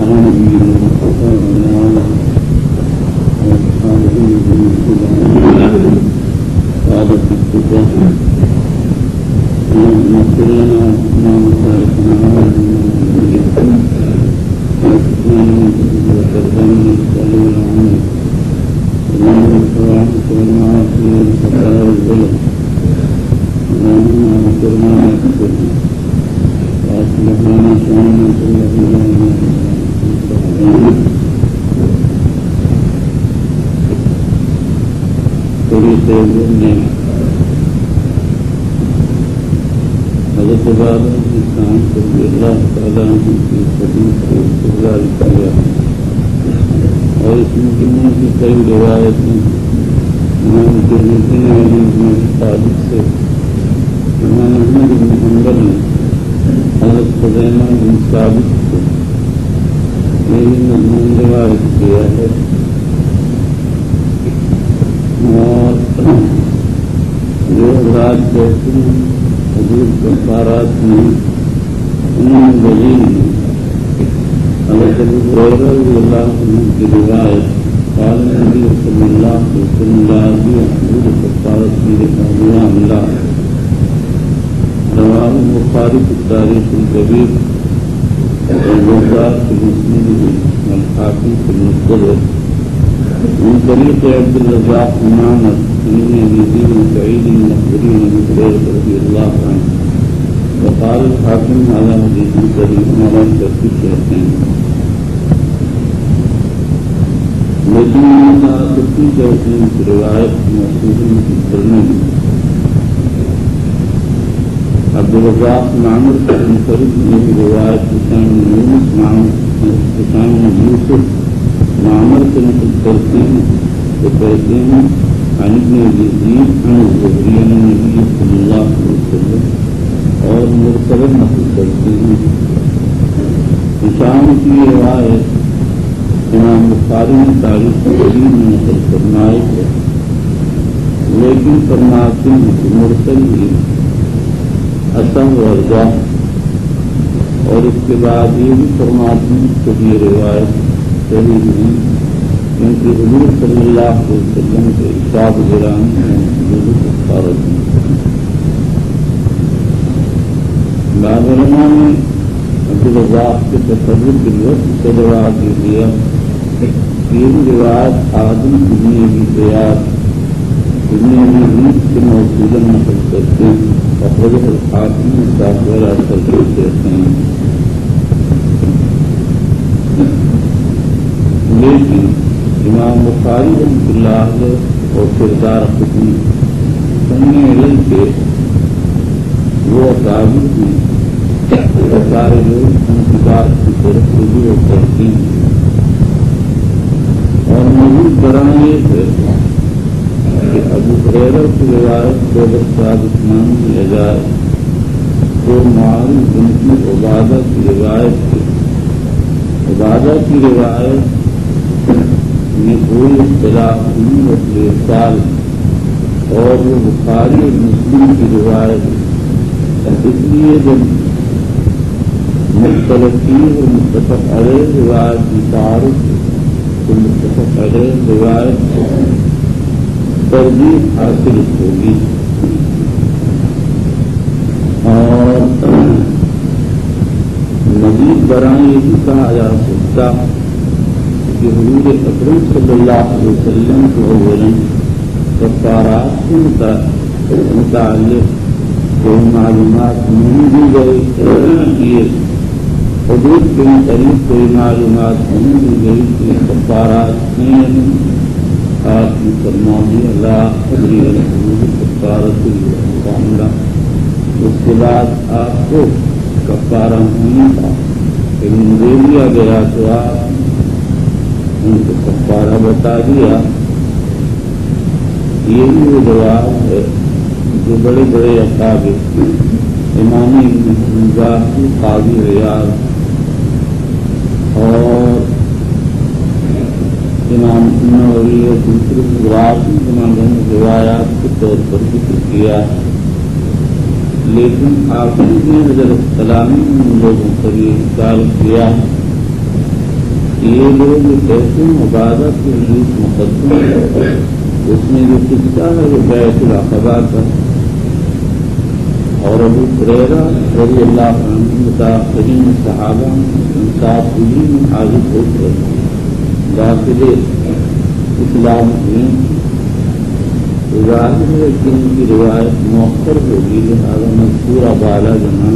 على نبينا وصحبه وعلى اصحابه من اتبعهم وعبد الصدق اللهم اغفر لنا وارحمنا وصالحنا وعلمنا وسلم واسلمنا وكرمنا وسلمنا عنه اللهم اغفر عنك والمعاصي والخطايا والظلم اللهم اغفر لنا شأننا كله حضرت بابا الإسلام رضي اور اس مجموعے کی کئی روایت ہیں امام نے سے امام احمد بن حنبل نے خزینہ بن ثابت سے یہی مضمون روایت کیا ہے اور جو رات کہتے ہیں حضور کفارات میں انہوں نے وزیر نے حضرت ابو هريره رضي قال النبي صلى الله عليه وسلم لا الله رواه البخاري في التاريخ الكبير والبزار في المسلم والحاكم في المستدرك من طريق عبد الرزاق امامه من ابي ذر سعيد المخبري بن هريره رضي الله عنه، وقال الحاكم على حديث كريم على لیکن تفتیش الحسين کی روایت محسوس کی کرنے عبد الرزاق معمر بن فرد نے روایت حسین یونس معمر حسین یوسف معمر سے نقل کرتے ہیں تو کہتے ہیں عن ابن يزيد عن الزهري عن النبي صلى الله عليه وسلم اور مرتبہ نقل کرتے ہیں نشان کی روایت امام بخاری نے تاریخ قریب میں نقل فرمائے ہے لیکن فرماتے ہیں کہ مرتل ہی اسم اور اس کے بعد یہ بھی فرماتے ہیں کہ یہ روایت صحیح نہیں کیونکہ حضور صلی اللہ علیہ وسلم کے اشاد گران میں ضرور نے عبد الرزاق کے تصور کے وقت سے روایت دے دیا۔ تین روایت آدم ابن ابی زیاد ابن ابی عید کے موصول نقل کرتے ہیں اور حضرت الحاکم سافر اثر کہتے ہیں۔ لیکن امام بخاری رحمۃ اللہ اور کردار خدمی سننے علم کے وہ تعبیر ہیں سارے لوگ ان کی بات کی طرف رجوع کرتے ہیں۔ اور مزید برآں یہ ہے کہ ابو خیر کی روایت کو صاحب اسلام کی جائے، تو معلوم ان کی عبادہ کی روایت ہے۔ عبادہ کی روایت میں کوئی اختلاف نہیں اپنے سال اور وہ بخاری اور مسلم کی روایت اس لیے جب مختلفی اور متفق علیہ روایت کی تعارف تو متفق علیہ روایت ترجیح حاصل ہوگی۔ اور مزید برائیں یہ بھی کہا جا سکتا کہ حضور اکرم صلی اللہ علیہ وسلم کو اولن کفارات کے متعلق کوئی معلومات نہیں دی گئی۔ کہ حدود کے قریب کوئی معلومات نہیں دی گئی کہ کفارات نہیں۔ آپ مسلمانی اللہ قدری کفارت معاملہ اس کے بعد آپ کو کفارہ ہونے کا علم دے دیا گیا تو آپ ان کو کفارہ بتا دیا۔ یہ بھی وہ جواب ہے جو بڑے بڑے اقاب امامی قاضی ریاض اور امام نوری اور دوسرے گراف امام نے روایات کے طور پر ذکر کیا۔ لیکن آپ نے حضرت سلامی ان لوگوں کو یہ خیال کیا یہ لوگ کیسے عبادت کے لیے مقدم ہے اس میں جو قصہ ہے وہ بیت القبا کا اور ابو فریرا رضی اللہ عنہ متاثرین صحابہ انصاف میں حاضر ہو کر داخل اسلام میں ظاہر ہے کہ ان کی روایت مؤخر ہوگی لہٰذا میں پورا بالا جانا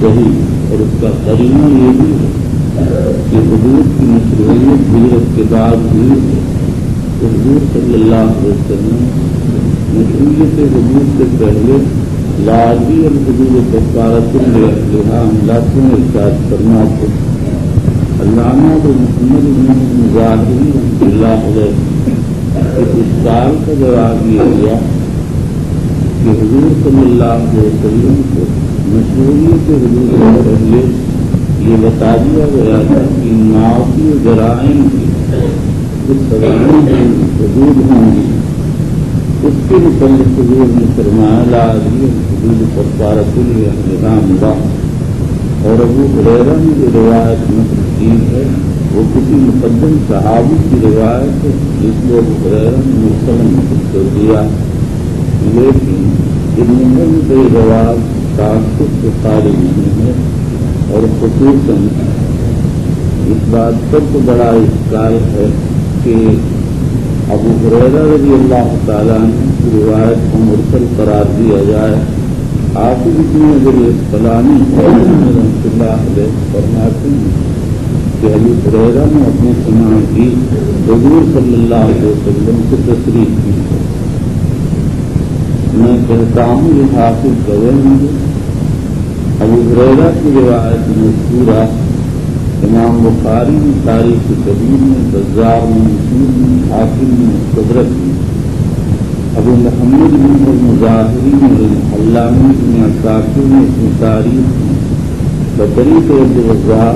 صحیح اور اس کا قریمہ یہ بھی ہے کہ حدود کی مشروعیت ہجرت کے بعد بھی حضور صلی اللہ علیہ وسلم مشروعیت حدود سے پہلے لازی اور حدود تفارت لہٰ لاکھوں ارشاد کرنا کو علامہ اور محمد بن ظاہری رحمۃ اللہ علیہ اس سال کا جواب یہ دیا کہ حضور صلی اللہ علیہ وسلم کو مشہوریت کے حضور سے پہلے یہ بتا دیا گیا تھا کہ معافی جرائم کی کچھ سوالوں میں حدود ہوں گی۔ اس کے متعلق حضور نے فرمایا، لا حدود پر پارت الحام ہوا اور ابو ریرا نے جو روایت نقل کی ہے، وہ کسی مقدم صحابی کی روایت جس کو مسلم کر دیا۔ لیکن ان میں کوئی روایت تعصب سے خالی نہیں ہے اور خصوصاً اس بات سب کو بڑا اختار ہے کہ ابو حریرہ رضی اللہ تعالیٰ کی روایت کو مرسل قرار دیا جائے۔ آپ جتنی اگر فلانی رحمۃ اللہ علیہ فرماتے ہیں کہ علی فریرا نے اپنے سنا کی حضور صلی اللہ علیہ وسلم سے تصریف کی میں کہتا ہوں یہ حاصل کرے ہوں گے ابو فریرا کی روایت میں پورا امام بخاری میں تاریخ کبیر میں، بزار میں، مسلم میں، حاکم میں، قدرت میں۔ ابو محمد بن مظاہری علامہ میں اثاثر میں اپنی تاریخ میں بکری کے وزار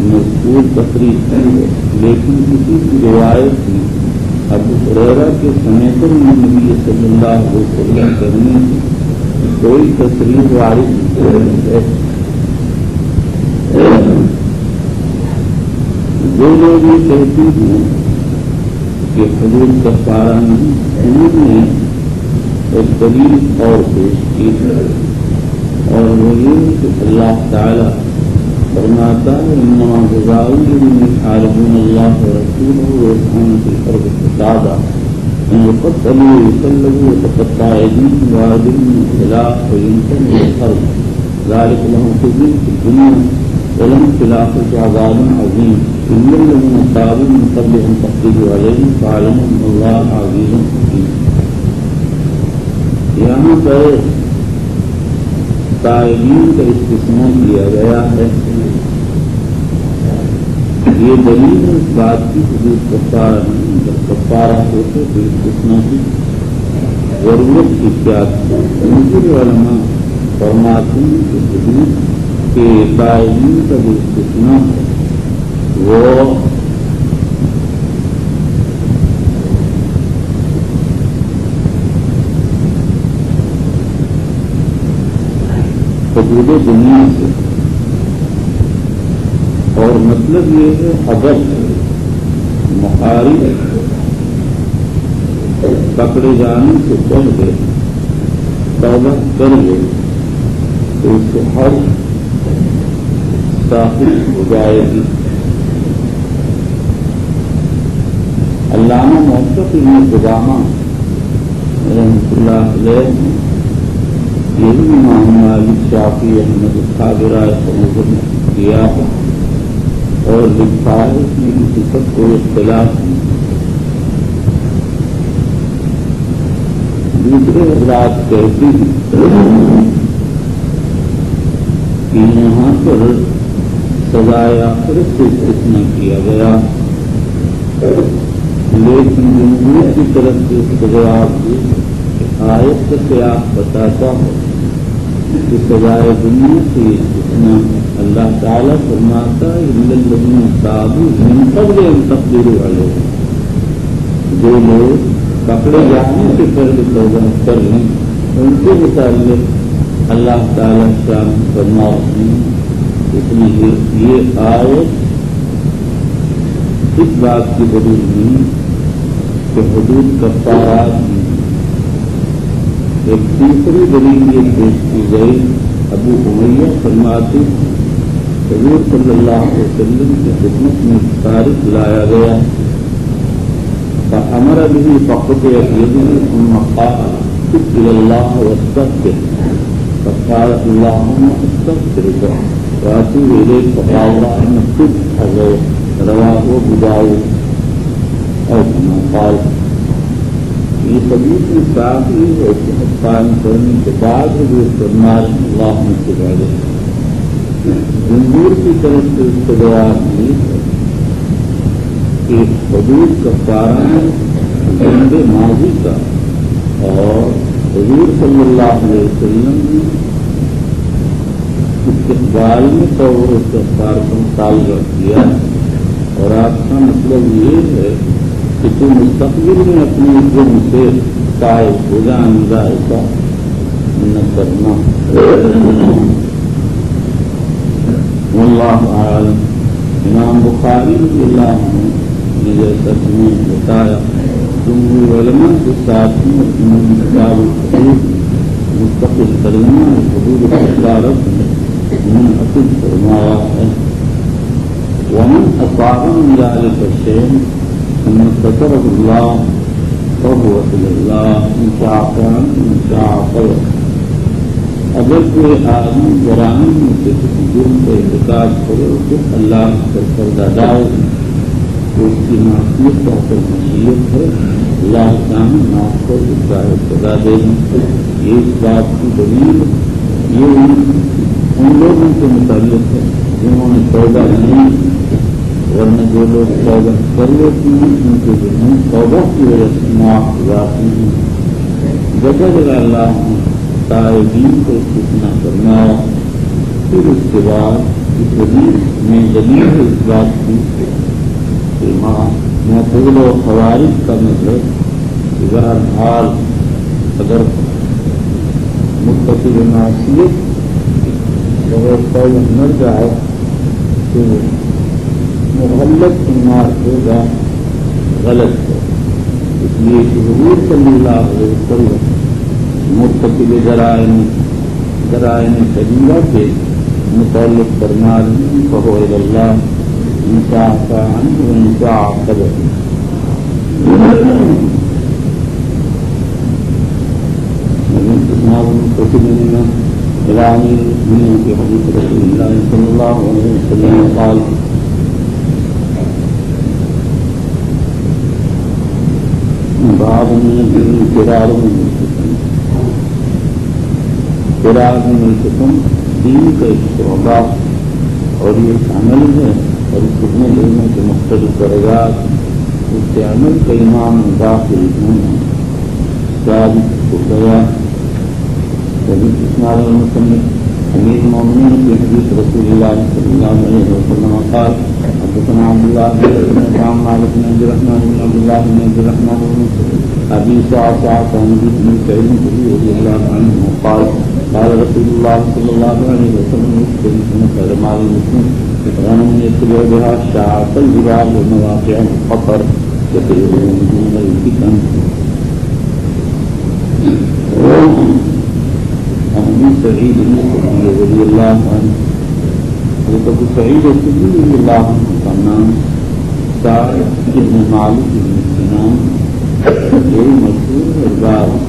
مضبوط تقریب ہے، لیکن کسی کی روایت میں ابو ریرا کے سمے پر نبی صلی اللہ علیہ وسلم کرنے کی کوئی تصریف وارث ہے۔ جو لوگ یہ کہتے ہیں کہ حضور کا پارا نہیں انہوں نے ایک دلیل اور پیش کی اور وہ یہ کہ اللہ تعالی فرماتا ہے، انما جزاء الذين الارض فسادا ان يقتلوا ويسلبوا وتقطع ايديهم وارجلهم من خلاف وينتهوا الارض ذلك لهم خزي في الدنيا ولهم في الاخره عذاب عظيم ان الذين تابوا من قبل ان تقتلوا عليهم فاعلموا ان الله عزيز حكيم یہاں پر تعلیم کا استثمال کیا گیا ہے۔ یہ دلیل اس بات کی حدود کپارا نہیں جب کپارا ہوتے تو استثمال کی ضرورت کی کیا علماء فرماتے ہیں کہ کے تعلیم کا جو استثمال ہے وہ حدود دنیا سے اور مطلب یہ ہے حضرت مخارج پکڑے جانے سے پہلے توبہ کر لے تو اس سے ہر صاحب ہو جائے گی۔ علامہ موقف ابن قدامہ رحمۃ اللہ علیہ یہی امام مالک شافی احمد خاجرائے سمجھ کیا ہے اور لکھا ہے کہ کسی سب کو اختلاف دوسرے حضرات کہتے ہیں کہ یہاں پر سزائے آخرت سے اتنا کیا گیا۔ لیکن جمہور کی طرف سے اس آیت سے آپ بتاتا ہوں کہ سزائے دنیا سے اتنا اللہ تعالیٰ فرماتا صابو قبل تقدیر والے جو لوگ کپڑے جانے سے پہلے توبہ کر لیں، ان کے متعلق اللہ تعالی شام فرما اس لیے یہ آئے اس بات کی ضرور نہیں کہ حدود کا پارات ایک تیسری دلیل یہ پیش کی گئی، ابو امیہ فرماتے حضور صلی اللہ علیہ وسلم کی خدمت میں تاریخ لایا گیا۔ ہمارا بھی فقط اللہ وسط فقال اللهم استغفرك واتوب اليك فقال ان تب حضر رواه ابو داود او كما یہ سبھی کی ساتھ ہی قائم کرنے کے بعد حضور فرمان اللہ میں سے پہلے جمہور کی طرف سے اس کو جواب دی کہ حدود کا پارا زندے ماضی کا اور حضور صلی اللہ علیہ وسلم استقبال میں تو استفار کا مطالبہ کیا اور آپ کا مطلب یہ ہے کہ تم مستقبل میں اپنی جرم سے قائد ہو جان ذائقہ نہ کرنا واللہ عالم امام بخاری رضی اللہ نے جیسا تمہیں بتایا، تم علماء کے ساتھ کتاب الحدود مستقل کرنا حدود وزارت انہوں اصل فرمایا ہے ومن اصاب من ذلك الشيء ثم ستره الله فهو الى الله ان شاء كان ان شاء خير اگر کوئی آدمی قرآن میں سے کسی جرم کا احتکاب کرے تو اللہ پر پردہ ڈال تو اس کی معصیت کا پر مشیت ہے اللہ سامنے معاف کر اس کا سزا دے یہ اس بات کی دلیل یہ ان لوگوں کے متعلق ہے جنہوں نے توبہ نہیں ورنہ جو لوگ توبہ کر لیتے ہیں، ان کے جو ذہن توبہ کی وجہ سے معاف جاتی ہیں۔ جگہ جگہ اللہ تائبین کو کتنا کرنا پھر اس کے بعد اس حدیث میں دلیل اس بات کی کہ ماں محفوظ و خوارج کا مطلب کہ بہرحال اگر متصل ناصیت اگر قول مر جائے تو محلت انار ہوگا غلط ہے اس لیے کہ حضور صلی اللہ علیہ وسلم مستقل ذرائع ذرائع شریعہ کے متعلق فرمان کہو اللہ انشا کا انشا کر إلهي من في حديث رسول الله صلى الله عليه وسلم قال باب من الدين من دین کا ایک شعبہ اور یہ ایک عمل ہے۔ اور اس کتنے علموں کے مختلف درجات، اس کے عمل کا امام داخل ہوں ثابت ہو گیا اسماعیل المسلم امیر المؤمنين في حديث رسول الله صلى الله عليه وسلم قال، حدثنا عبد الله بن عبد مالك بن عبد الرحمن بن عبد الله بن عبد الرحمن بن ابي سعد سعد عن بن سعيد رضي الله عنه قال قال رسول الله صلى الله عليه وسلم يسكن خير مال المسلم غنم يتبع بها الشعاع الجبال ومواقع الخطر كثير من الفتن۔ أبي سعيد الخدري رضي الله عنه حضرت سعيد الخدري رضي الله عنه کا نام سعد ابن مالك بن سنان یہ مشہور ہے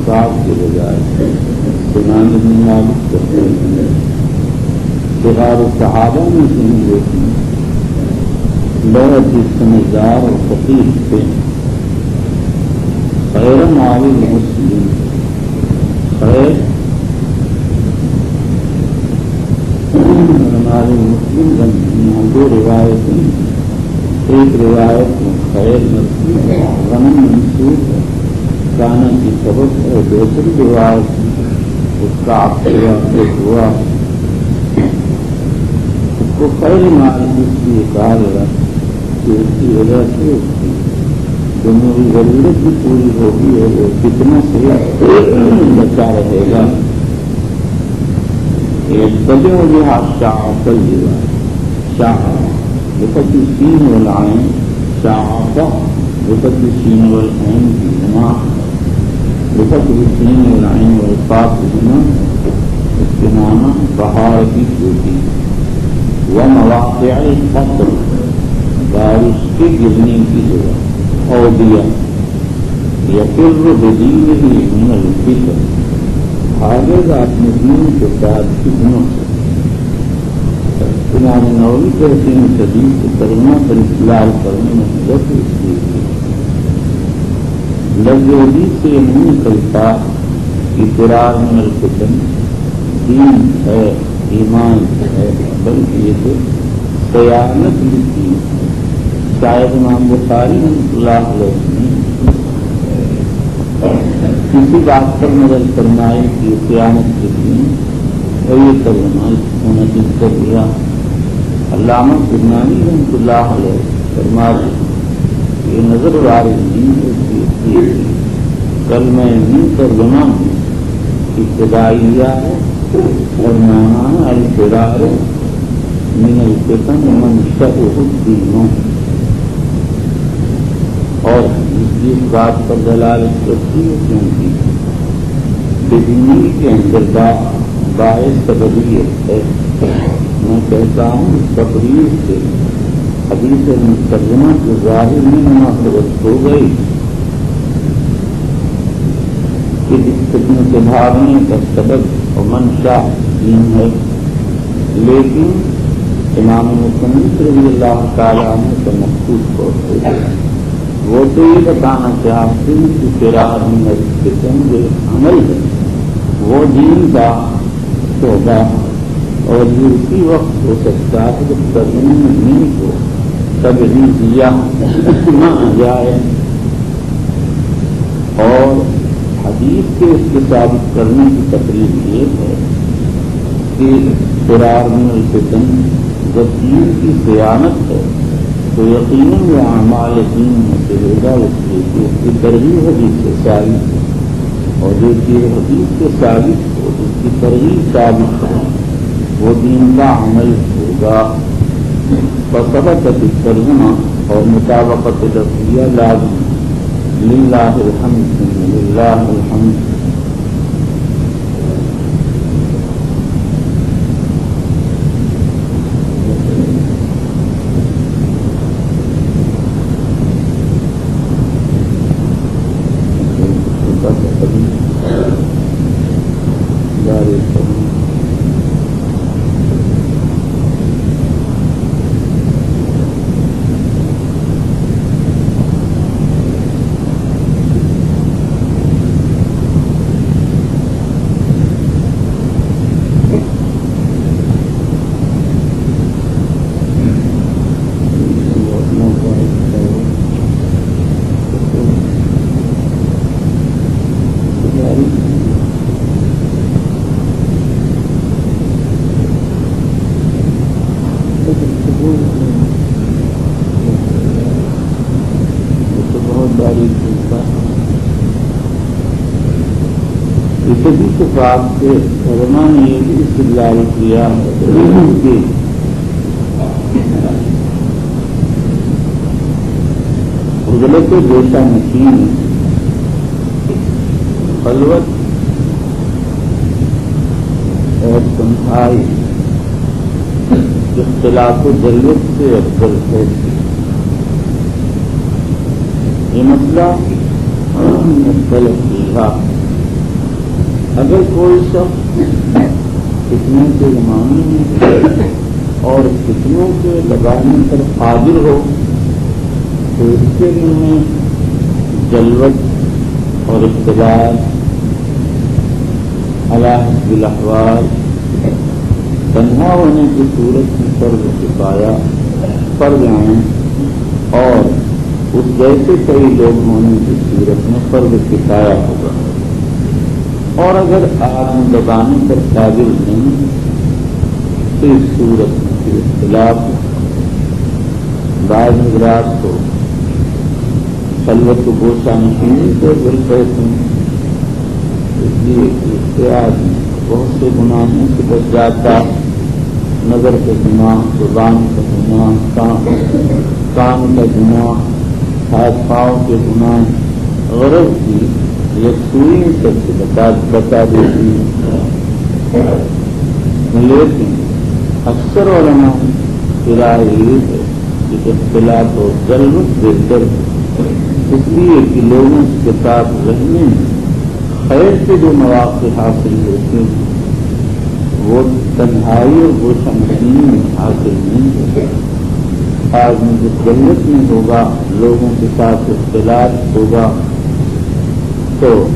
صاحب کے بجائے سنان ابن مالک کرتے ہیں بغار صحابہ میں سے نہیں دیکھیں بہت ہی سمجھدار اور فقیر تھے۔ خیر معاون مسلم خیر ہمارے مسلم گنج دو روایتیں ایک روایت میں خیر مسلم غنم منصوب ہے گانا کی سبق ہے دوسری روایت اس کا آپ ہوا اس کو خیر مال اس لیے کہا گیا کہ اس کی وجہ سے اس کی جو میری ضرورت بھی پوری ہوگی ہے، وہ کتنا سے بچا رہے گا۔ يتبع بها الشعف الجبال شعف بفتح السين والعين شعف بفتح السين والعين فيهما بفتح السين والعين والقاف بهما استمانا بهارة چوٹی ومواقع القطر بارش کے گرنے کی جگہ اور دیا یقر بدین ہی من الفکر آگے اپنے دین کے ساتھ کتنوں سے امام نوری کہتے ہیں شدید سے کرنا پر اخلال کرنے میں مدد اس لیے لگی سے نہیں نکلتا کہ قرار من الفتن دین ہے، ایمان ہے، بلکہ یہ تو قیامت لکھی شاید امام بخاری اللہ علیہ کسی بات پر نظر فرمائے کہ قیامت کے دن اور یہ کرنا ہونا جس کر دیا علامہ گرنانی رحمۃ اللہ علیہ فرما یہ نظر وار نہیں کل میں نہیں کر ہوں ابتدائیہ ہے اور مانا الفرار من الفتن من شر الدینوں اور جس بات پر دلالت کرتی ہے کیونکہ بجلی کے اندر باعث سببیت ہے۔ میں کہتا ہوں تقریر سے، حدیث مقدمہ کے ظاہر میں مناسبت ہو گئی کہ اس قسم سے بھاگنے کا سبب اور منشا دین ہے۔ لیکن امام مصنف رضی اللہ تعالیٰ نے تو مخصوص طور پہ وہ تو یہ بتانا چاہتے ہیں کہ تیرا آدمی جو عمل ہے۔ وہ دین کا ہوگا اور یہ اسی وقت ہو سکتا ہے جب ترمیم نہیں کو تب دیا نہ آ جائے۔ اور حدیث کے اس کے ثابت کرنے کی تقریب یہ ہے کہ فرار میں الفتن جب دین کی سیانت ہے۔ تو یقیناً وہ اعمال دین میں سے ہوگا، اس لیے اس کی ترغیب حدیث سے ثابت اور جو چیز حدیث سے ثابت ہو، اس کی ترغیب ثابت ہو۔ وہ دین کا عمل ہوگا۔ بسبت ترجمہ اور مطابقت رفیہ لازم للہ الحمد للہ الحمد۔ بات سے علماء نے یہ استدلال کیا۔ کہ غلط جیسا مشین، خلوت، اور تنہائی، اختلاف و ضرورت سے افضل ہے۔ یہ مسئلہ مختلف تھا اگر کوئی شخص کتنے کے زمانے میں اور کتنوں کے لگانے پر قادر ہو، تو اس کے دن میں جلوت اور اقتدار اللہ الاحوال تنہا ہونے کی صورت میں فرض سکھایا پڑ جائیں اور اس جیسے کئی لوگ ہونے کی صورت میں فرض سکھایا ہوگا اور اگر آدمی دبانے پر قابل نہیں تو اس صورت کے خلاف بعض نگرات کو خلوت کو گوشہ نشینی سے بل کہتے ہیں اس لیے اختیار بہت سے گناہوں سے بچ جاتا نظر کا گناہ، زبان کا گناہ، کان کا گناہ، ہاتھ پاؤں کے گناہ، غرض کی یکسوئی سب سے بتا بتا دیتی لیکن اکثر علماء کرایہ یہ ہے کہ اختلاف و ضرورت بہتر اس لیے کہ لوگوں کے ساتھ رہنے میں خیر کے جو مواقع حاصل ہوتے ہیں، وہ تنہائی اور گوشہ مشین میں حاصل نہیں ہوتے۔ آدمی جس جنت میں ہوگا، لوگوں کے ساتھ اختلاف ہوگا۔ تو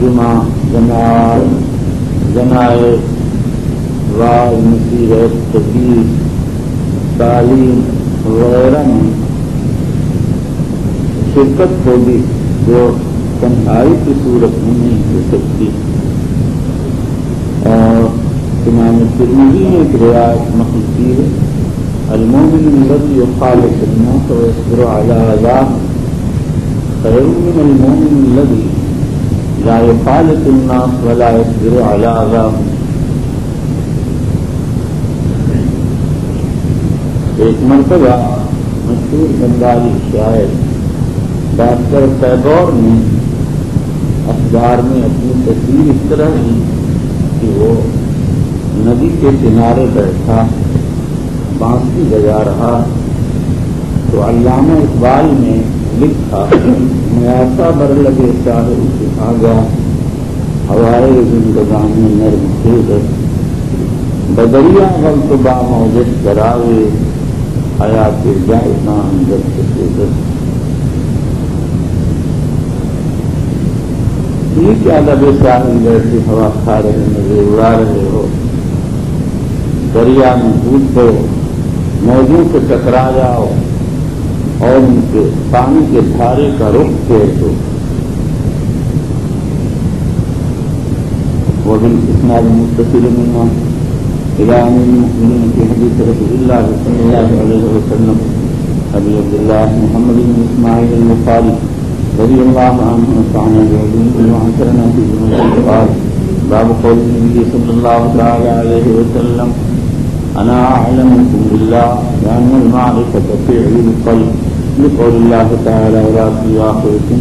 جمع جماعت جمائے راج نصیحت تقیر تعلیم وغیرہ میں شرکت ہوگی جو تنہائی کی صورت میں نہیں ہو سکتی۔ اور امام ترمزی نے ایک رعایت نقل کی ہے المومن الذي يخالف الناس ويصبر على عذاب خير من المؤمن الذي لا يخالف الناس ولا يصبر على عذاب. ایک مرتبہ مشہور بنگالی شاعر ڈاکٹر پیگور نے اخبار میں اپنی تصویر اس طرح دی کہ وہ ندی کے کنارے بیٹھا بانسی بجا رہا۔ تو علامہ اقبال نے لکھا میاسا بر لگے شاہر سے آگا ہوائے زندگانی نرم خیزت بدریا وقت با موجود کراوے حیات جائزہ اندر سے یہ کیا لب ساحل بیٹھی ہوا کھا رہے مزے اڑا رہے ہو؟ دریا میں کود دو، موجود سے ٹکرا جاؤ۔ اور ان کے پانی کے دھارے کا رخ پھیر دو وہ بھی اتنا متصل نہیں إلى أمير المؤمنين في حديث رسول الله صلى الله عليه وسلم أبي عبد الله محمد بن إسماعيل البخاري رضي الله عنه ونفعنا بعلومه وعنكرنا في جمله قال، باب قول النبي صلى الله تعالى عليه وسلم أنا أعلمكم بالله لأن المعرفة فعل القلب۔ لقول الله تعالى ولا في آخركم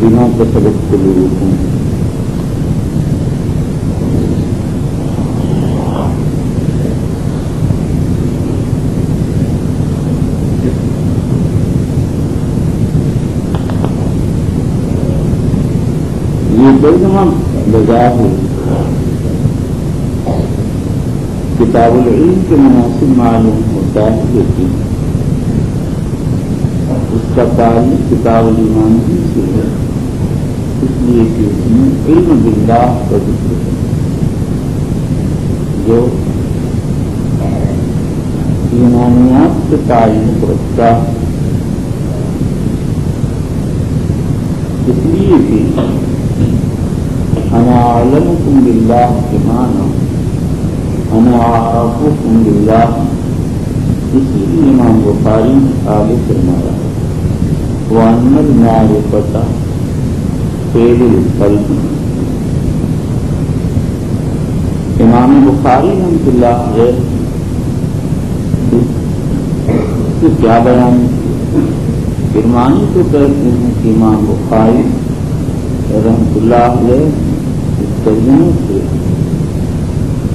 بما كسبت قلوبكم کئی تمام بجائے کتاب العلم کے مناسب معلوم ہوتا ہے لیکن اس کا تعلق کتاب المان ہی سے ہے۔ اس لیے کہ اس میں علم باللہ کا ذکر ہے۔ جو ایمانیات سے تعلق رکھتا اس لیے کہ انا عالمکم باللہ کے معنی انا عارفکم باللہ۔ اس لیے امام بخاری آگے فرمایا وان المعرفت فعل القلب امام بخاری رحمۃ اللہ ہے اس کیا بیان فرمانی تو کہتے ہیں کہ امام بخاری رحمۃ اللہ علیہ ترجمے سے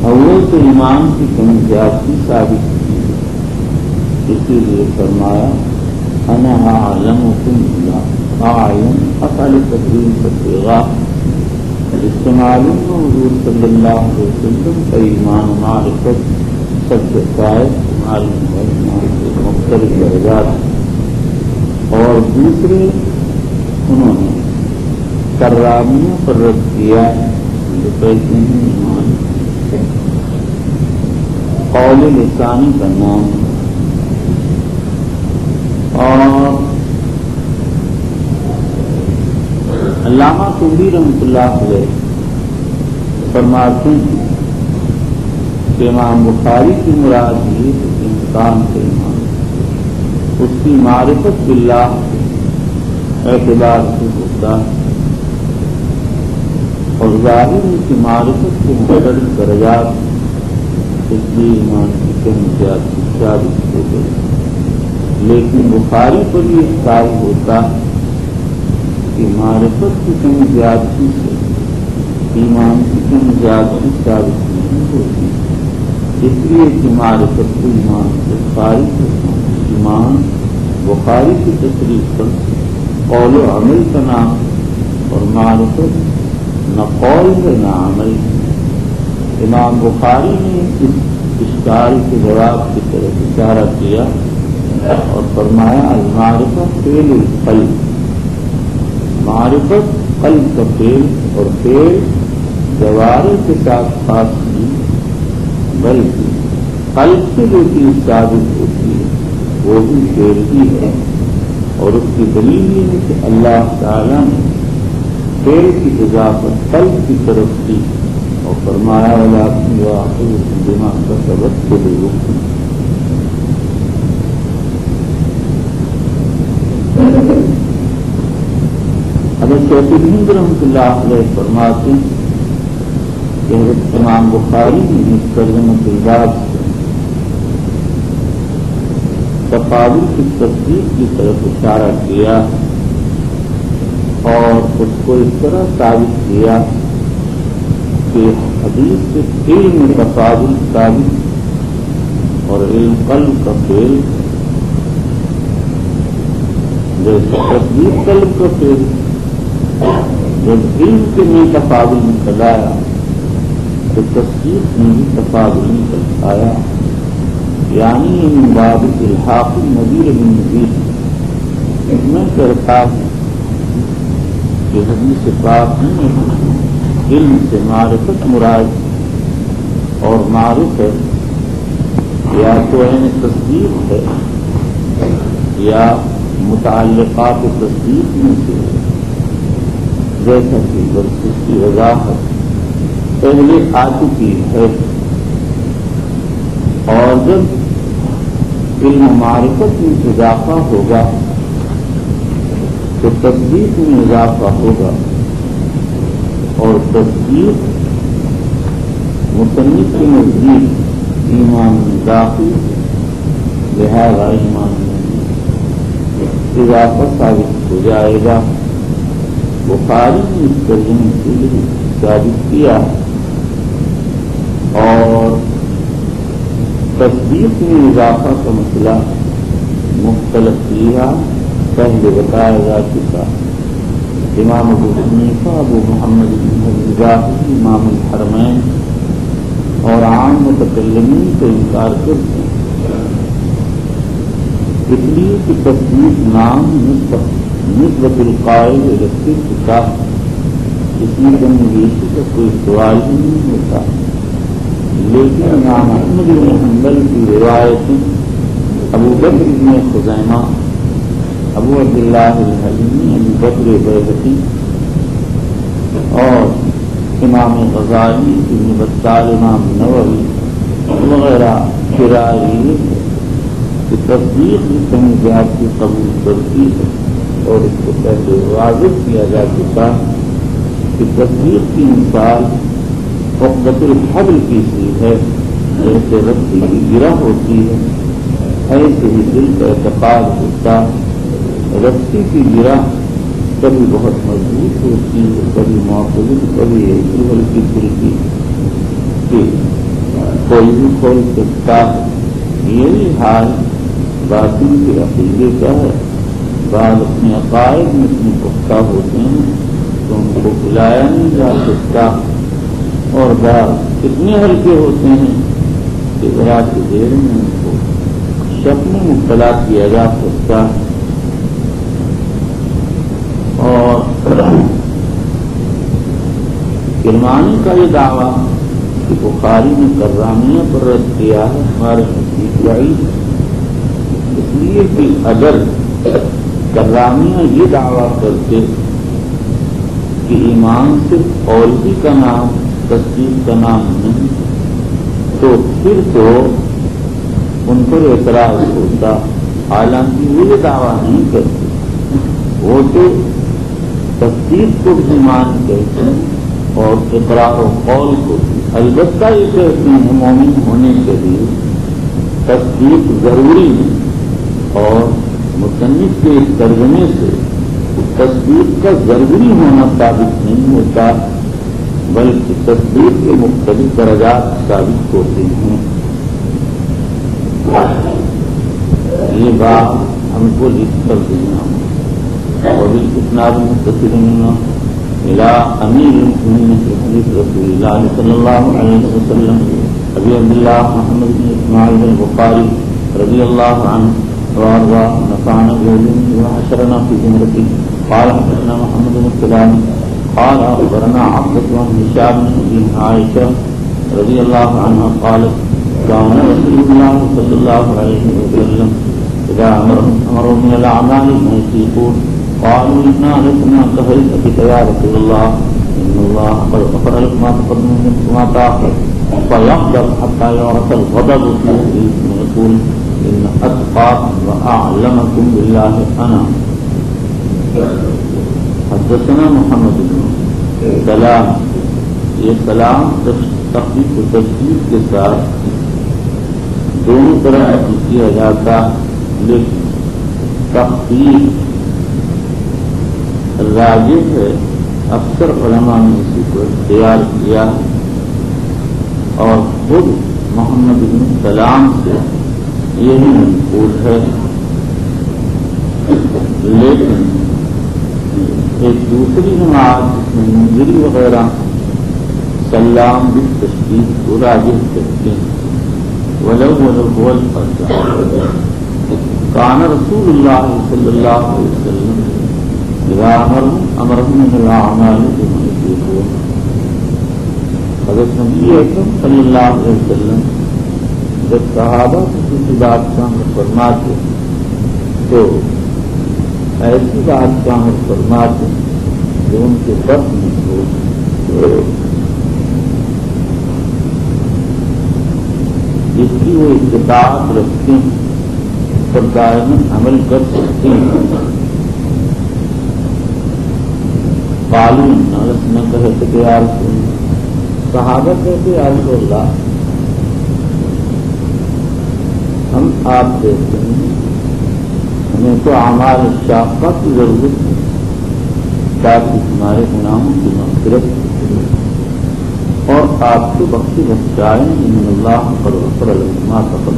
اول تو ایمان کی کمی زیادتی ثابت کی اسی لیے فرمایا انا عالم حکم عالم اصل تقریم فتیغا استعمال حضور صلی اللہ علیہ وسلم کا ایمان معرفت سب سے قائد معلوم ہے مختلف درجات. اور دوسرے انہوں نے کراموں پر رد کیا، جو کہتے ہیں، ایمان. قول لسانی کا نام اور علامہ قبی رحمۃ اللہ علیہ فرماتے ہیں کہ امام بخاری کی مراد یہ انسان کے ایمان اس کی معرفت باللہ اعتبار سے ہوتا ہے اور ظاہر ان کی معرفت کے مختلف درجات اس لیے ایمان کی کم زیادہ ثابت ہو گئی۔ لیکن بخاری پر یہ خیال ہوتا کہ معرفت کی کم زیادتی سے ایمان کی کم زیادتی ثابت نہیں ہوتی۔ اس لیے کہ معرفت کو ایمان سے خارج ہوتا ایمان بخاری کی تصریف پر قول و عمل کا نام اور معرفت نہ قول ہے نہ عمل۔ امام بخاری نے اس اشکال کے جواب کی طرف اشارہ کیا۔ اور فرمایا، المعرفت فیل القلب. معرفت قلب کا فیل اور فیل جوارے کے ساتھ خاص نہیں، بلکہ قلب سے جو چیز ثابت ہوتی ہے، وہ بھی فیل ہی ہے۔ اور اس کی دلیل یہ ہے کہ اللہ تعالیٰ نے پیڑ کی اضافت قلب کی طرف کی اور فرمایا والا دماغ کا سبق کے لیے شیخ ہند رحمۃ اللہ علیہ فرماتے ہیں کہ حضرت امام بخاری نے ترجمہ کے بعد تقابل کی تصدیق کی طرف اشارہ کیا اور اس کو اس طرح ثابت کیا کہ حدیث سے علم تقابل ثابت اور علم قلب کا فیل جیسے تصدیق قلب کا فیل جب علم کے میں تقابل نکل آیا تو تصدیق میں بھی تقابل نکل آیا یعنی ان باب الحاق نبیر بن نبیر میں کہتا ہوں کہ حدیث پاک علم سے معرفت مراد اور معروف ہے۔ یا تو عین تصدیق ہے یا متعلقات تصدیق میں سے۔ جیسا کہ بس اس کی وضاحت پہلے آ چکی ہے۔ اور جب علم معرفت میں اضافہ ہوگا، تو تصدیق میں اضافہ ہوگا۔ اور تصدیق مصنف کے نزدیک ایمان داخل، لہذا ایمان میں اضافہ ثابت ہو جائے گا۔ بخاری نے اس ترجمے کے لیے ثابت کیا اور تصدیق میں اضافہ کا مسئلہ مختلف کیا، پہلے بتایا جا چکا۔ امام ابو حنیفہ، ابو محمد امام الحرمین اور عام متکلمین کو انکار کرتے ہیں اس لیے کہ تصویر نام نسبت نسبت القائد رکھتے چکا اس میں کمیونیشن کا کوئی سوال ہی نہیں ہوتا۔ لیکن امام احمد بن حنبل کی روایتیں ابو بکر میں خزیمہ، ابو عبداللہ الحلیمی، ابو بکر بیبتی اور امام غزالی، ابن بطال، امام نووی وغیرہ شراعی کی تصدیق بھی کہیں زیادتی قبول کرتی ہے۔ اور اس کو پہلے واضح کیا جا چکا کہ تصدیق کی مثال فقت الحبل کی سی ہے، جیسے رسی کی گرہ ہوتی ہے، ایسے ہی دل کا اعتقاد ہوتا، رسی کی گرا کبھی بہت مضبوط ہوتی ہے کبھی معقول کبھی ایسی ہلکی پھلکی کہ کوئی بھی کھول سکتا یہی حال باطل کے عقیدے کا ہے۔ بعض اپنے عقائد میں اتنے پختہ ہوتے ہیں، تو ان کو بلایا نہیں جا سکتا۔ اور بعض اتنے ہلکے ہوتے ہیں کہ ذرا کی دیر میں ان کو شک میں مبتلا کیا جا سکتا۔ ہے کرمانی کا یہ دعویٰ کہ بخاری نے کرامیہ پر رد کیا ہے، ہمارے نزدیک اس لیے کہ اگر کرامیہ یہ دعویٰ کرتے کہ ایمان صرف اولگی کا نام تصدیق کا نام نہیں، تو پھر تو ان پر اعتراض ہوتا، حالانکہ وہ یہ دعویٰ نہیں کرتے۔ وہ تو تصدیق کو بھی مان کہتے ہیں اور اقرار و قول کو البتہ یہ کہتے ہیں مومن ہونے کے لیے تصدیق ضروری ہے اور مصنف کے اس ترجمے سے تصدیق کا ضروری ہونا ثابت نہیں ہوتا، بلکہ تصدیق کے مختلف درجات ثابت ہوتے ہیں۔ یہ بات ہم کو لکھ کر دینا۔ اور کتنا بھی متصل الى امیر رسول اللہ صلی اللہ علیہ وسلم ابی عبداللہ محمد بن اسماعیل البخاری رضی اللہ عنہ نفعنا بعلومه وحشرنا في زمرته قال حدثنا محمد بن سلام. قال اخبرنا عبد بن هشام بن عائشه رضي الله عنها قالت كان رسول الله صلى الله عليه وسلم اذا امر امر من الاعمال ما يطيقون قالوا إنا لكنا كفرت يا رسول الله إن الله قد غفر لك ما تقدم من ما تأخر فيغضب حتى يعرف الغضب فيه ويقول إن أتقاكم وأعلمكم بالله أنا. حدثنا محمد بن سلام. یہ سلام تخلیق و تشکیل کے ساتھ دونوں طرح کیا جاتا لیکن تخلیق راجب ہے، اکثر علماء نے اسی کو اختیار کیا اور خود محمد بن سلام سے یہی منقول ہے۔ لیکن ایک دوسری نماز جس میں منظری وغیرہ سلام بھی تشکیل کو راجب کرتے ہیں۔ ولو ولو بول پر کان رسول اللہ صلی اللہ علیہ وسلم امرهم من الاعمال حضرت نبی اکرم صلی اللہ علیہ وسلم جب صحابہ کسی بات کا ہم فرماتے تو ایسی بات کا ہم فرماتے جو ان کے بس میں ہو۔ جس کی وہ اتفاق رکھتے ہیں پر دائم عمل کر سکتے ہیں بالو نہ کہتے کہ یار صحابہ کہتے آج اللہ ہم آپ دیکھتے ہیں۔ ہمیں تو ہمارے شاخہ کی ضرورت ہے۔ تاکہ تمہارے گناہوں کی مغفرت اور آپ کو بخشی بخشائیں ان اللہ پر وفر الما کا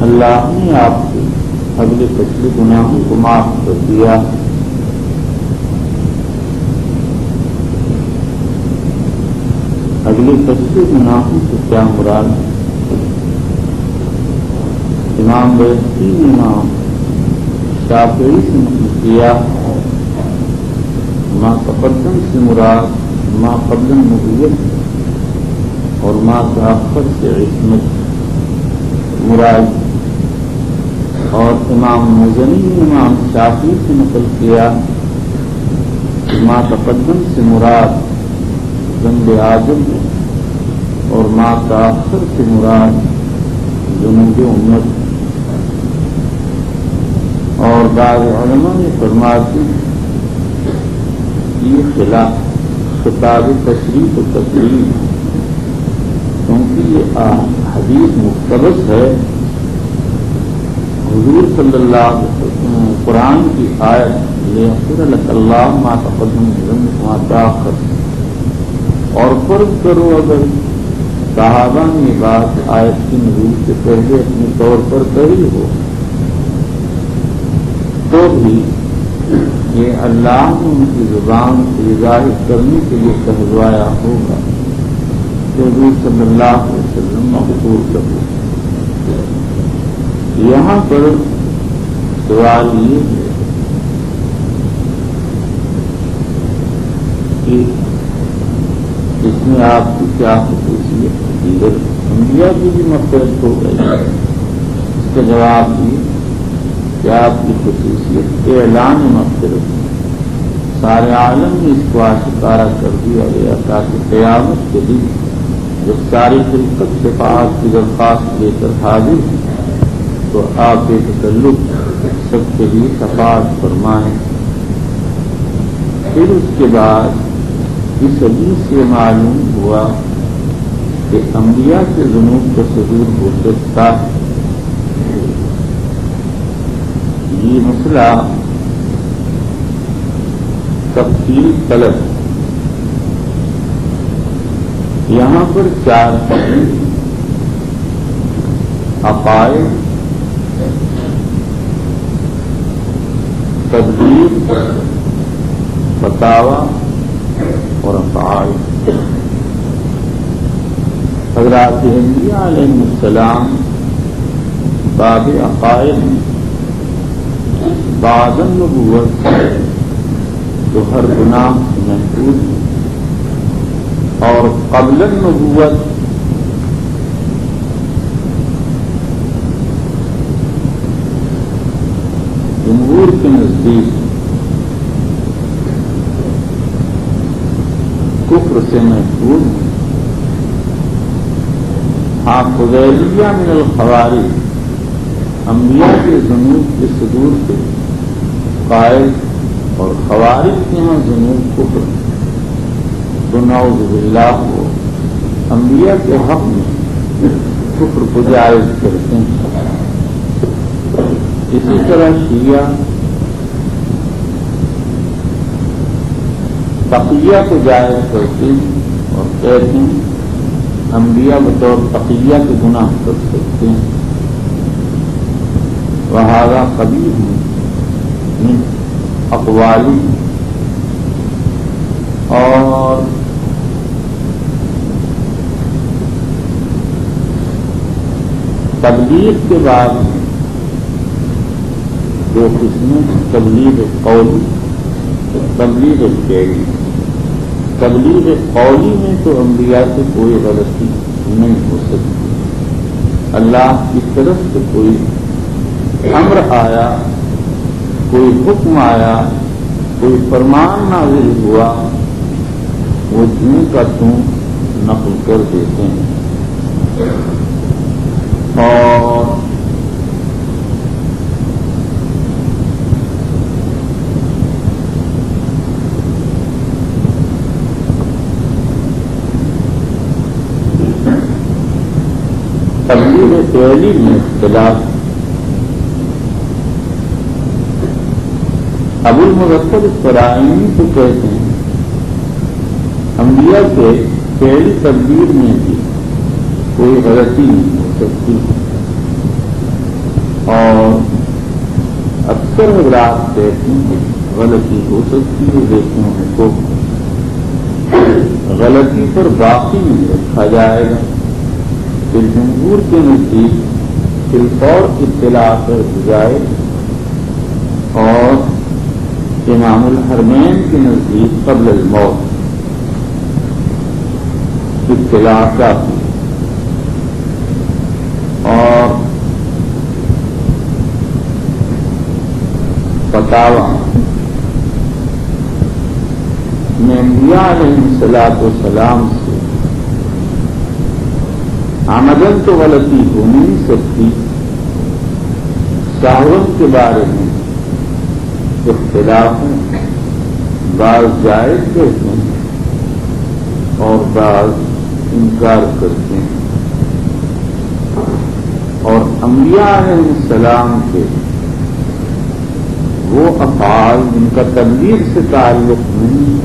اللہ نے آپ کے اگلے پچھلے گناہوں کو معاف کر دیا۔ اگلے پچھلے گناہوں سے کیا مراد امام بیستی امام شافعی سے کیا ماں تقدم سے مراد ماں قدم مبیت اور ماں تاخر سے عصمت مراد اور امام مزنی نے امام شافی سے نقل کیا ماں تقدم سے مراد جنگ اعظم اور ماں تاثر سے مراد جنوب امت اور بعض علماء نے فرماتی یہ خلاف خطاب تشریف و تقریب کیونکہ یہ حدیث مقتبس ہے۔ حضور صلی اللہ علیہ وسلم قرآن کی آیت اللہ ماتا اور فرض کرو اگر صحابہ نے بات آیت کی نظور سے پہلے اپنے طور پر کری ہو، تو بھی یہ اللہ نے ان کی زبان سے ظاہر کرنے کے لیے کہلوایا ہوگا کہ حضور صلی اللہ علیہ وسلم مقبول کرو یہاں پر سوال یہ ہے کہ اس میں آپ کی کیا خصوصیت دیگر انڈیا کی بھی مقصد ہو گئی اس کا جواب یہ کہ آپ کی خصوصیت اعلان مقصد سارے عالم میں اس کو آشکارا کر دیا گیا تاکہ قیامت کے دن جب ساری خلقت سے پاس کی درخواست لے کر حاضر ہیں تو آپ کے تکلق سب کے لیے سفارت فرمائیں۔ پھر اس کے بعد اس حدیث سے معلوم ہوا کہ انبیاء کے جنوب کا صدور ہو سکتا یہ مسئلہ تفصیل طلب۔ یہاں پر چار عقائد، تدبیر فتوا اور افعال۔ حضرات انڈیا علیہ السلام، باب عقائد، بعد النبوت، جو ہر گناہ محفوظ اور قبل النبوت، جمہور کے نزدیک کفر سے محفوظ ہاں خدیلیہ من الخواری انبیاء کے جنوب کے صدور سے قائد اور خوارج کے یہاں جنوب کفر۔ نعوذ باللہ کو انبیاء کے حق میں کفر کو جائز کرتے ہیں۔ اسی طرح شیعہ تقیہ کو جائز کرتے ہیں اور کہتے ہیں انبیاء بطور تقیہ کے گناہ کر سکتے ہیں۔ وہارا کبھی ہوں اقوالی۔ اور تبلیغ کے بعد دو قسمیں، تبلیغ قولی، تبلیغ فیلی تبلیغ قولی میں تو انبیاء سے کوئی غلطی نہیں ہو سکتی اللہ کی طرف سے کوئی امر آیا، کوئی حکم آیا، کوئی فرمان نازل ہوا، وہ جن کا تم نقل کر دیتے ہیں۔ تبدیل پہلی میں اختلاف ابو المظفر فرائنی کو کہتے ہیں۔ انبیاء کے پہلی تبدیل میں بھی کوئی غلطی نہیں ہو سکتی۔ اور اکثر حضرات کہتے ہیں، غلطی ہو سکتی ہے لیکن ان کو غلطی پر باقی نہیں رکھا جائے گا۔ پھر جمہور کے نزدیک پھر اور اطلاع کر جائے اور امام الحرمین کے نزدیک قبل الموت اطلاع کافی اور فتوا انبیاء علیہ السلاط و سلام سے آمدن تو غلطی ہو نہیں سکتی۔ شاہرت کے بارے میں اختلاف ہیں بعض جائز کہتے ہیں اور بعض انکار کرتے ہیں۔ اور انبیاء علیہ السلام کے وہ افعال جن کا تبدیل سے تعلق نہیں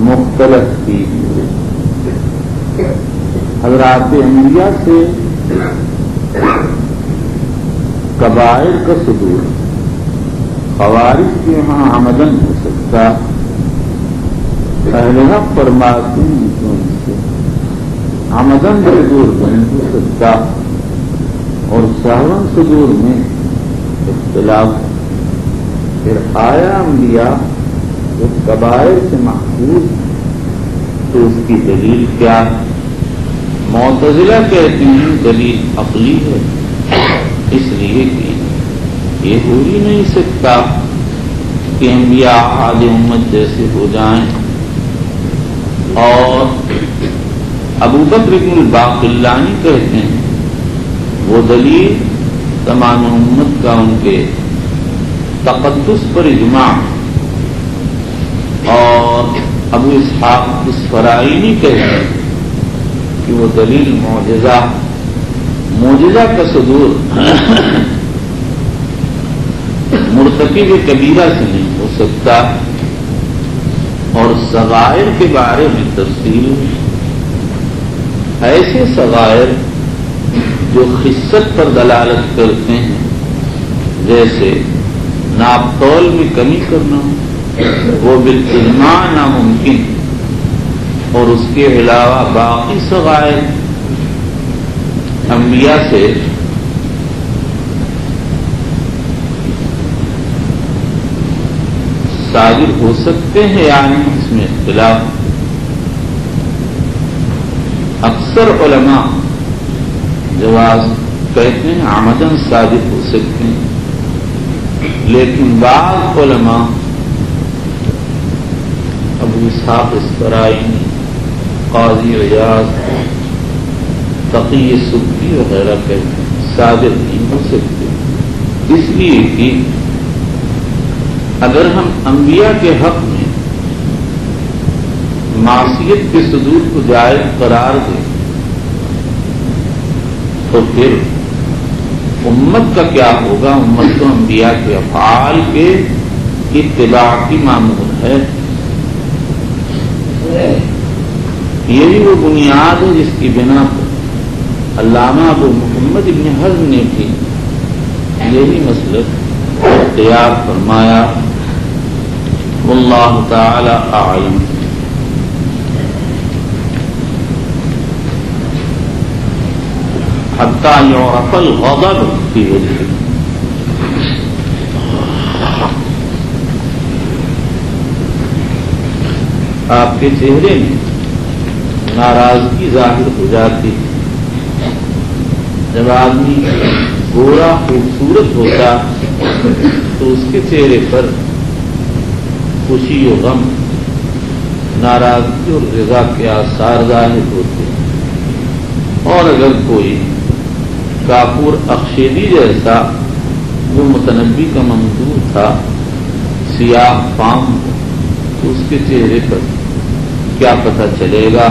مختلف کی حضرات انبیاء سے قبائل کا صدور خوارش کے یہاں آمدن ہو سکتا پہلے حق فرماتے ہیں سے آمدن صدور نہیں ہو سکتا اور سہون صدور میں اختلاف پھر آیا انبیاء جو قبائل سے محفوظ تو اس کی دلیل کیا معتزلہ کہتی ہیں، دلیل عقلی ہے۔ اس لیے کہ یہ ہو ہی نہیں سکتا کہ انبیاء آج امت جیسے ہو جائیں۔ اور ابو بکر ابن الباقلانی کہتے ہیں، وہ دلیل تمام امت کا ان کے تقدس پر اجماع۔ اور ابو اسحاق اس فرائنی کہتے ہیں۔ کہ وہ دلیل معجزہ معجزہ کا صدور مرتقی کبیرہ سے نہیں ہو سکتا۔ اور سغائر کے بارے میں تفصیل ایسے سغائر جو خصت پر دلالت کرتے ہیں، جیسے ناپتول میں کمی کرنا، وہ بالکلما ناممکن اور اس کے علاوہ باقی سغائر انبیاء سے صادر ہو سکتے ہیں یا نہیں اس میں اختلاف۔ اکثر علماء جواز کہتے ہیں آمدن صادر ہو سکتے ہیں، لیکن بعض علماء ابو صاحب اسپرائی قاضی ریاض تقی سکتی وغیرہ کہتے ہیں صادر نہیں ہو سکتے اس لیے کہ اگر ہم انبیاء کے حق میں معاشیت کے صدور کو جائز قرار دیں، تو پھر امت کا کیا ہوگا؟ امت تو انبیاء کے افعال کے اتباع کی معمول ہے۔ یہی وہ بنیاد ہے جس کی بنا پر علامہ ابو محمد ابن حزم نے بھی یہی مسلک اختیار فرمایا۔ واللہ تعالی اعلم۔ حتى يعرف الغضب في وجهه آپ کے چہرے میں ناراضگی ظاہر ہو جاتی جب آدمی گورا خوبصورت ہوتا تو اس کے چہرے پر خوشی و غم، ناراضگی اور رضا کے آثار ظاہر ہوتے اور اگر کوئی کاپور اکشیدی جیسا وہ متنبی کا منظور تھا، سیاہ فام تو اس کے چہرے پر کیا پتہ چلے گا؟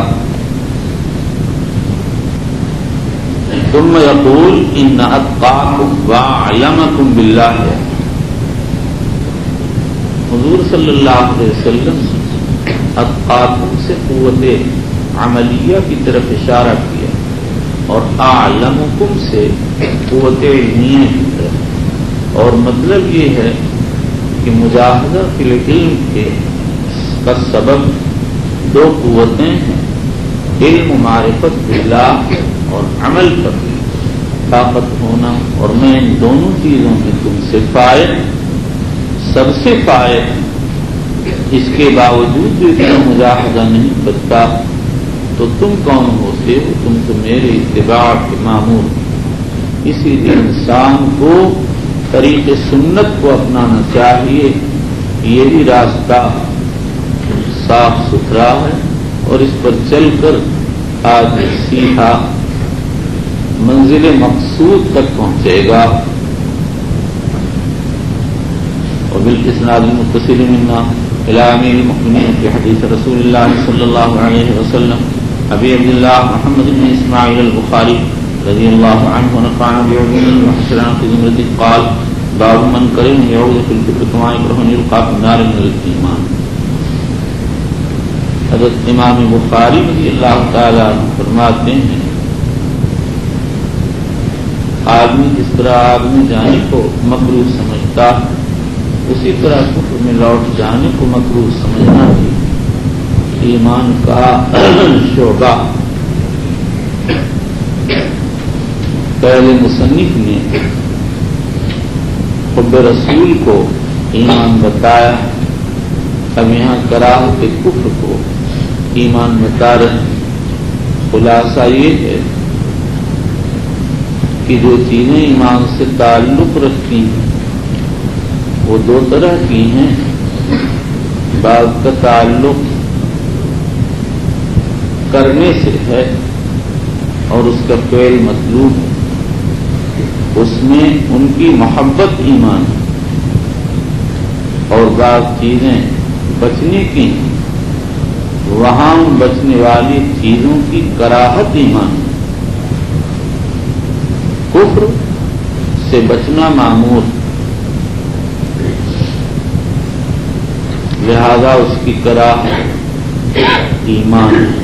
تم یقول ان اتقاکم و علمکم باللہ ہے حضور صلی اللہ علیہ وسلم اتقاکم سے قوت عملیہ کی طرف اشارہ کیا اور عالمکم سے قوت علمیہ کی طرف. اور مطلب یہ ہے کہ مجاہدہ فی العلم کے کا سبب دو قوتیں ہیں، علم معرفت باللہ عمل پر طاقت ہونا اور میں ان دونوں چیزوں میں تم سے فائد سب سے پائے اس کے باوجود بھی اتنا مجاہدہ نہیں بچتا تو تم کون ہوتے ہو تم تو میرے اتباع کے معمول اسی لیے انسان کو طریق سنت کو اپنانا چاہیے۔ یہی راستہ صاف ستھرا ہے اور اس پر چل کر آج سیدھا منزل مقصود تک پہنچے گا۔ اور وبالإسناد المتصل منا إلى أمير المؤمنين في حديث رسول الله صلى الله عليه وسلم أبي عبد الله محمد بن إسماعيل البخاري رضي الله عنه ونفعنا بعلومه وحسنا في زمرته قال باب من كرم يعود في الفكر كما يكره ان يلقى في النار من الايمان حضرت امام بخاری رضی اللہ تعالیٰ فرماتے ہیں آدمی جس طرح آگ میں جانے کو مکرو سمجھتا اسی طرح کفر میں لوٹ جانے کو مکرو سمجھنا بھی ایمان کا شعبہ پہلے مصنف نے حب رسول کو ایمان بتایا، اب یہاں کراہ کے کفر کو ایمان بتا رہے خلاصہ یہ ہے کہ جو چیزیں ایمان سے تعلق رکھتی ہیں، وہ دو طرح کی ہیں۔ بعض کا تعلق کرنے سے ہے اور اس کا فعل مطلوب ہے۔ اس میں ان کی محبت ایمان ہے اور بعض چیزیں بچنے کی ہیں۔ وہاں بچنے والی چیزوں کی کراہت ایمان ہے۔ کفر سے بچنا معمول لہذا اس کی کراہت ایمان۔ ہے